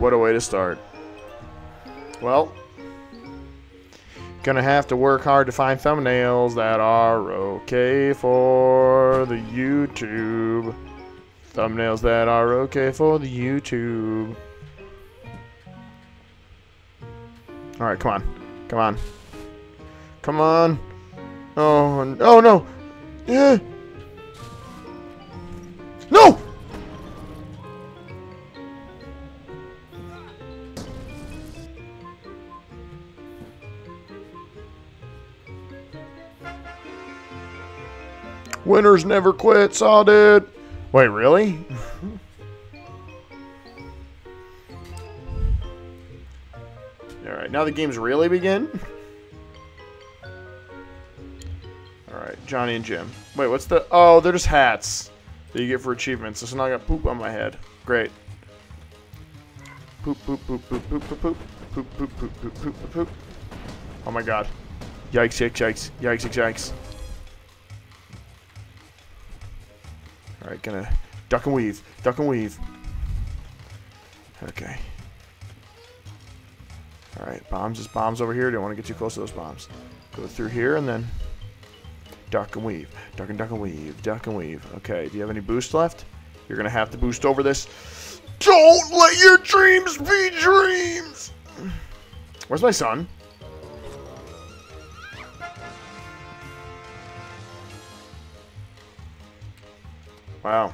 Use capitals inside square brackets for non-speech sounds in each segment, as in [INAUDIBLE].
What a way to start. Well, gonna have to work hard to find thumbnails that are okay for the YouTube. Thumbnails that are okay for the YouTube. Alright, come on. Come on. Come on. Oh, oh no. Yeah. No! Winners never quit, saw dude. Wait, really? Alright, now the games really begin? Alright, Johnny and Jim. Wait, what's the... Oh, they're just hats that you get for achievements. So now I got poop on my head. Great. Poop, poop, poop, poop, poop, poop, poop. Poop, poop, poop, poop, poop, poop, poop. Oh my god. Yikes, yikes, yikes. Yikes, yikes, yikes. Alright, gonna duck and weave. Duck and weave. Okay. Alright, bombs. Just bombs over here. Don't want to get too close to those bombs. Go through here and then duck and weave. Duck and duck and weave. Duck and weave. Okay, do you have any boost left? You're gonna have to boost over this. Don't let your dreams be dreams! Where's my son? Wow.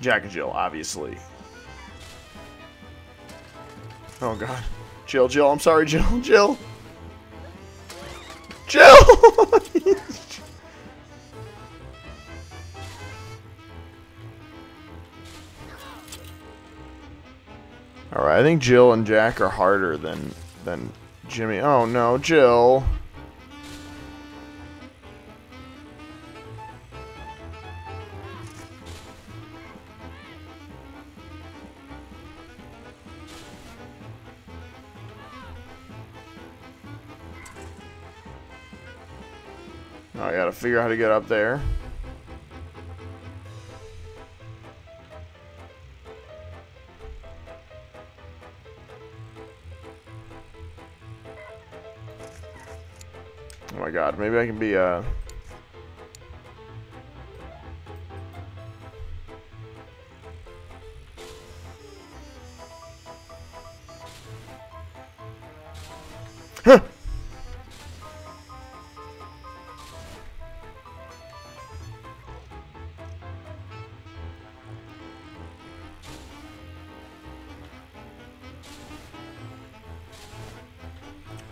Jack and Jill, obviously. Oh god. Jill, Jill, I'm sorry, Jill, [LAUGHS] Jill. Jill! [LAUGHS] Alright, I think Jill and Jack are harder than than Jimmy. Oh no, Jill. I gotta figure out how to get up there. Maybe I can be, uh... Huh!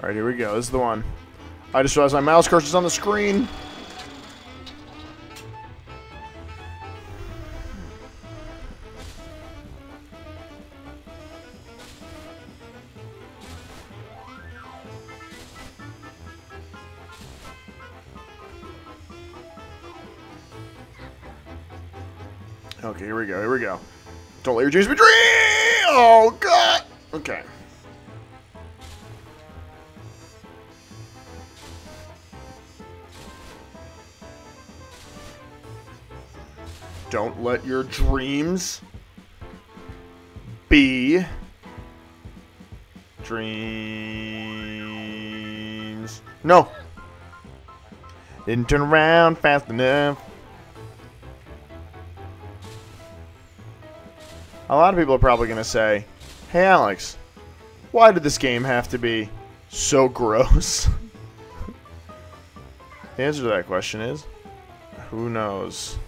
Alright, here we go. This is the one. I just realized my mouse cursor's on the screen. Okay, here we go, here we go. Don't let your dreams be dreams! Oh, God! Okay. Don't let your dreams be dreams. No. Didn't turn around fast enough. A lot of people are probably going to say, Hey Alex, why did this game have to be so gross? [LAUGHS] the answer to that question is, who knows?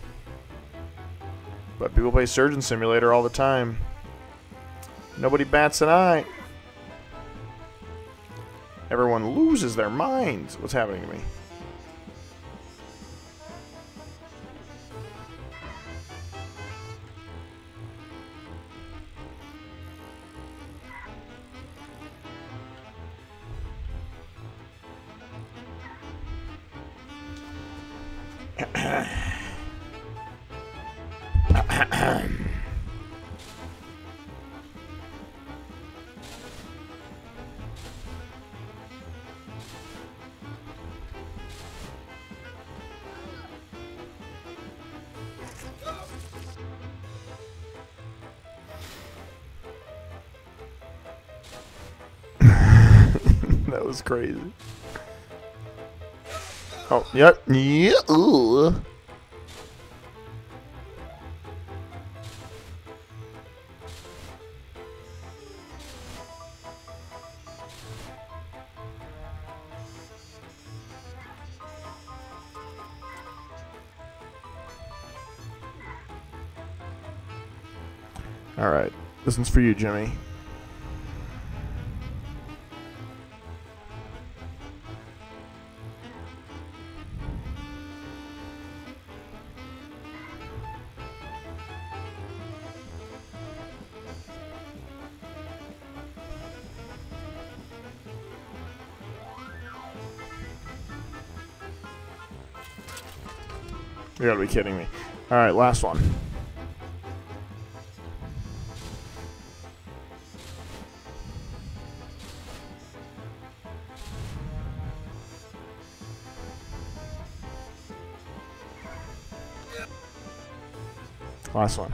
But people play Surgeon Simulator all the time. Nobody bats an eye. Everyone loses their minds. What's happening to me? [CLEARS THROAT] crazy. Oh, yep. Yeah. Ooh. All right. This one's for you, Jimmy. You gotta be kidding me. All right, last one. Last one.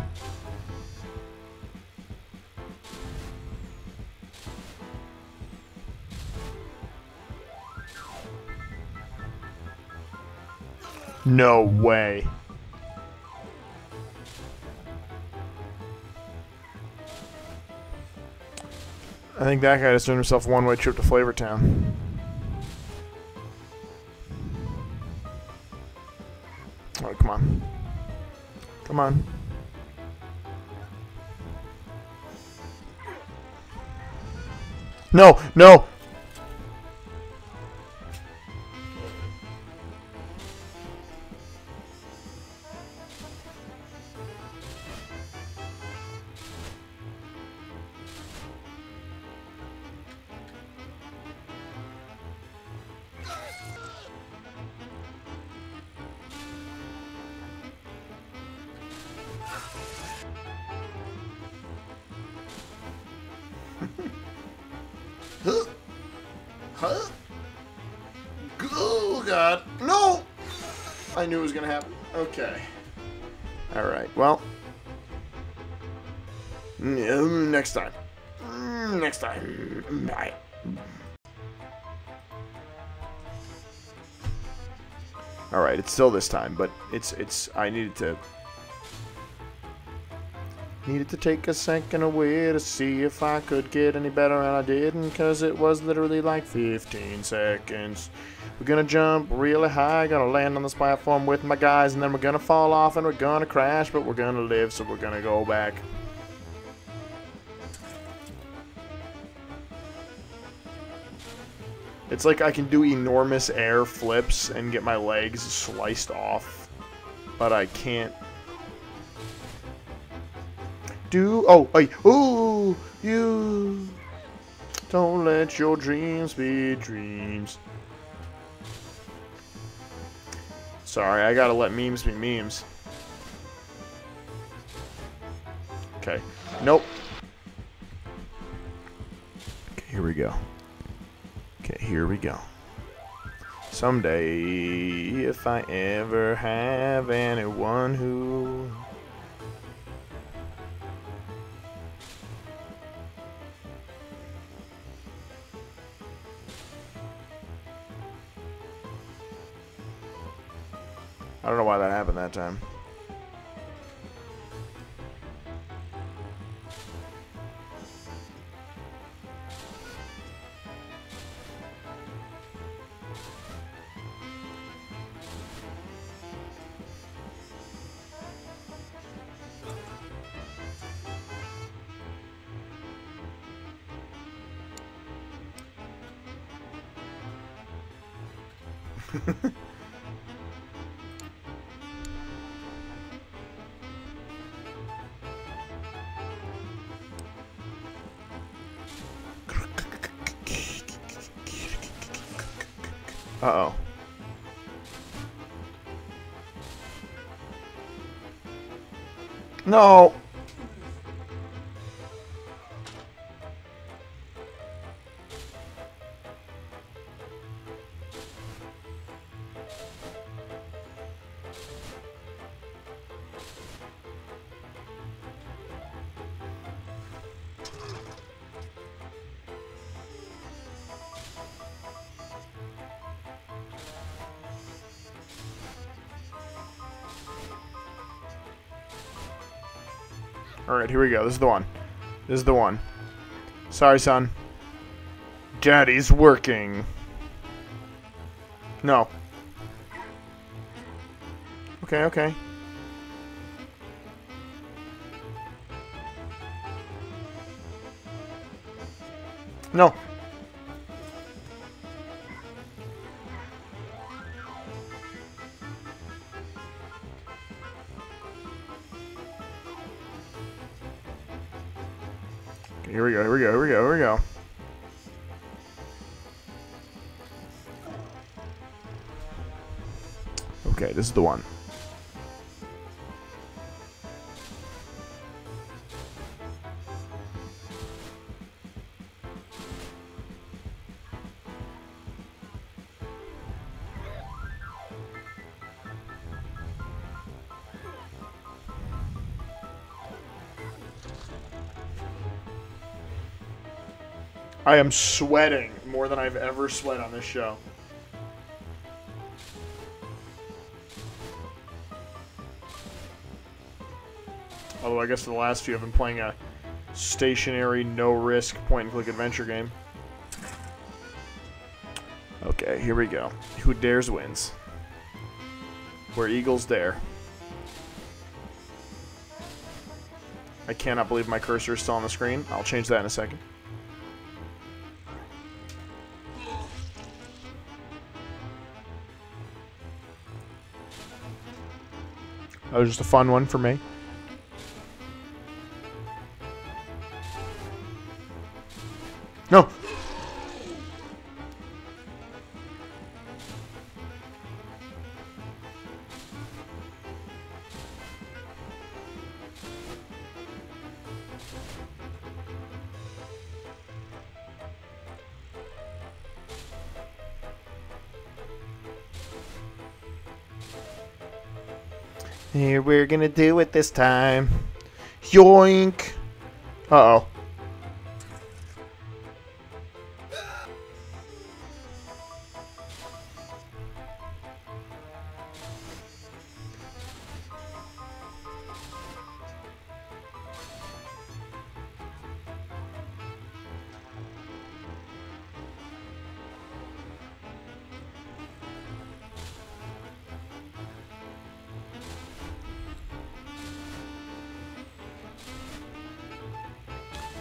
No way. I think that guy just earned himself a one-way trip to Flavortown. Oh, come on. Come on. No, no. Huh? Oh, God. No! I knew it was going to happen. Okay. All right. Well. mm, Next time. Mm, Next time. Bye. All right, it's still this time, but it's it's I needed to Needed to take a second away to see if I could get any better, and I didn't, cause it was literally like 15 seconds. We're gonna jump really high, gonna land on this platform with my guys, and then we're gonna fall off and we're gonna crash, but we're gonna live, so we're gonna go back. It's like I can do enormous air flips and get my legs sliced off, but I can't do. Oh, hey, ooh, you. Don't let your dreams be dreams. Sorry, I gotta let memes be memes. Okay. Nope. Okay, here we go. Okay, here we go. Someday, if I ever have anyone who I don't know why that happened that time. [LAUGHS] Uh-oh. No! Alright, here we go. This is the one. This is the one. Sorry, son. Daddy's working. No. Okay, okay. No. This is the one. I am sweating more than I've ever sweat on this show. I guess the last few I've been playing a stationary, no-risk point-and-click adventure game. Okay, here we go. Who dares wins. Where eagles dare. I cannot believe my cursor is still on the screen. I'll change that in a second. That was just a fun one for me. Here we're gonna do it this time. Yoink! Uh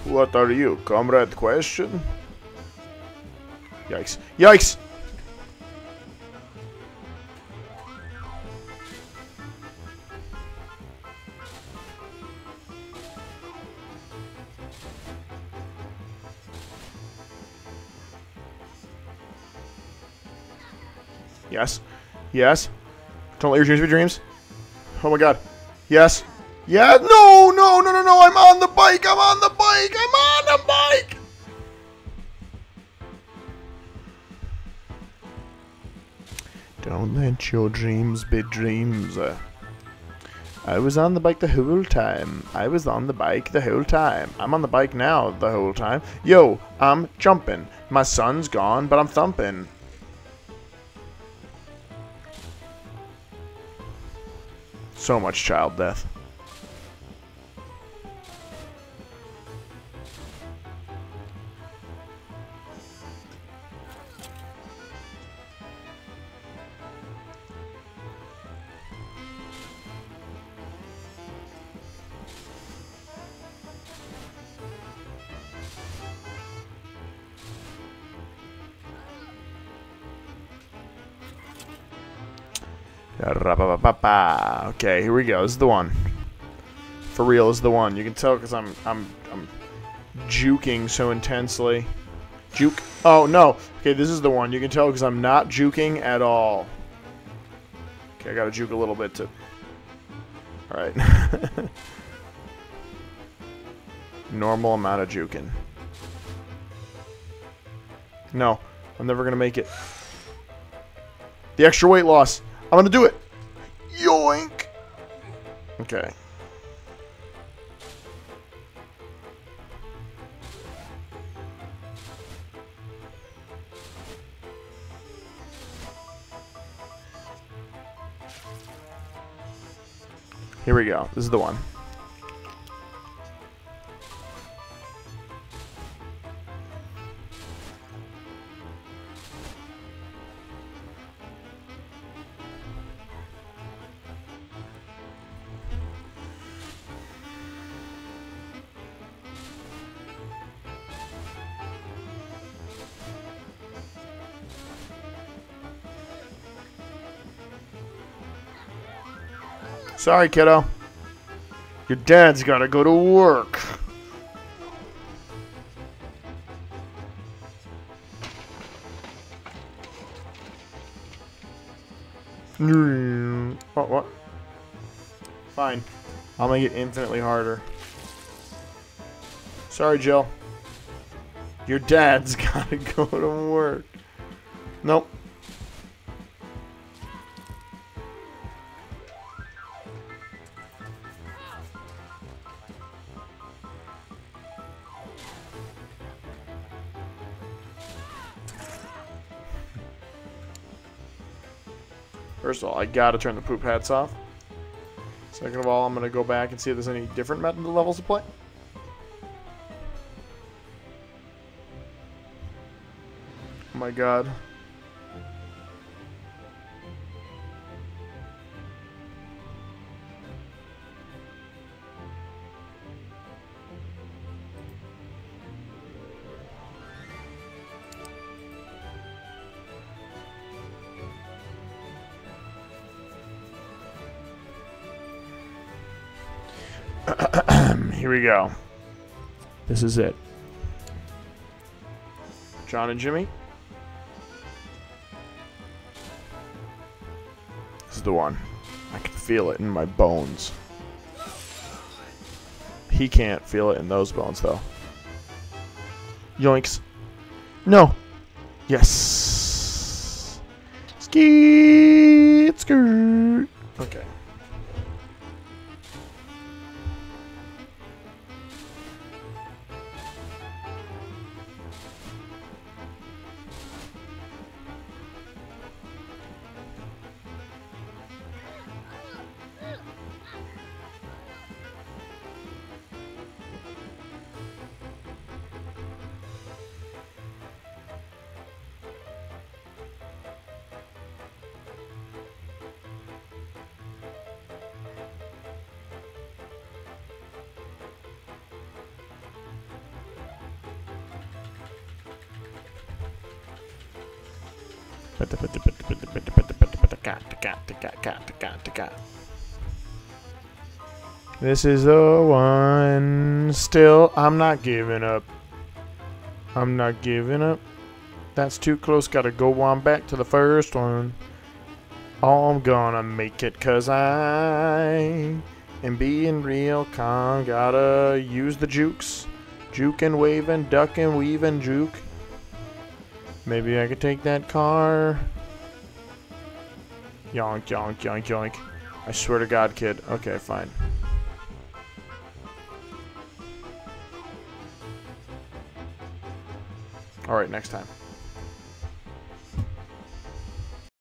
What are you, comrade question? Yikes. Yikes! Yes. Yes. Don't let your dreams be dreams. Oh my god. Yes. Yeah. No, no, no, no, no. I'm on the bike. I'm on the bike. I'm on the bike. Don't let your dreams be dreams. I was on the bike the whole time. I was on the bike the whole time. I'm on the bike now the whole time. Yo, I'm jumping. My son's gone, but I'm thumping. So much child death. Okay, here we go. This is the one. For real, is the one. You can tell because I'm I'm I'm juking so intensely. Juke. Oh no. Okay, this is the one. You can tell because I'm not juking at all. Okay, I gotta juke a little bit to. All right. [LAUGHS] Normal amount of juking. No, I'm never gonna make it. The extra weight loss. I'm gonna do it. Yoink. Okay. Here we go. This is the one. Sorry, kiddo. Your dad's gotta go to work. What, what? Fine. I'll make it infinitely harder. Sorry, Jill. Your dad's [LAUGHS] gotta go to work. Nope. First of all, I gotta turn the poop hats off. Second of all, I'm gonna go back and see if there's any different method levels to play. Oh my god. Here we go. This is it. John and Jimmy. This is the one. I can feel it in my bones. He can't feel it in those bones, though. Yoinks. No. Yes. Skeet skirt. Okay. This is the one. Still, I'm not giving up. I'm not giving up. That's too close. Gotta go on back to the first one. I'm gonna make it cause I am being real calm. Gotta use the jukes. Juke and wave and duck and weave and juke. Maybe I could take that car. Yonk, yonk, yonk, yonk. I swear to God, kid. Okay, fine. Alright, next time.